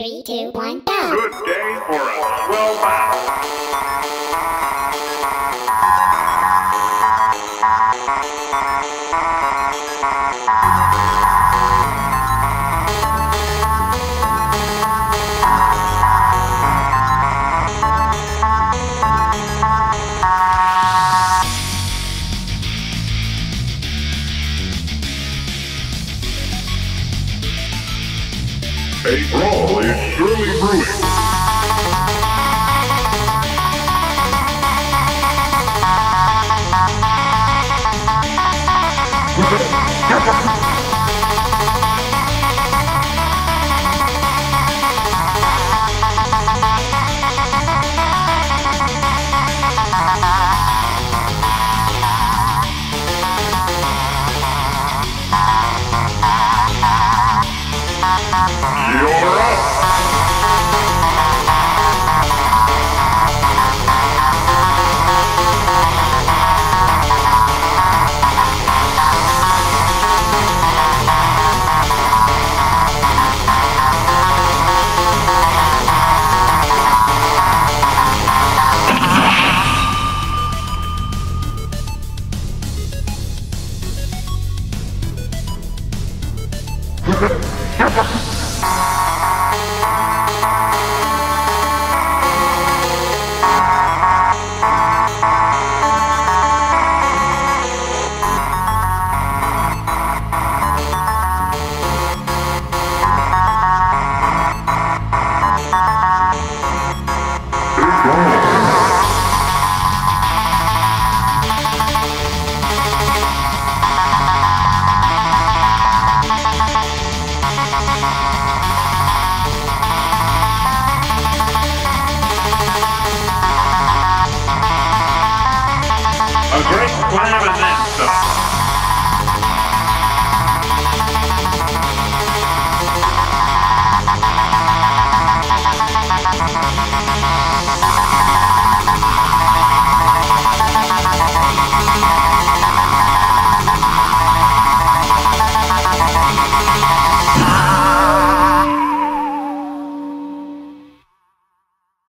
Three, two, one, go! Good day for a swell bow. A brawl is surely brewing. You're up. A great Música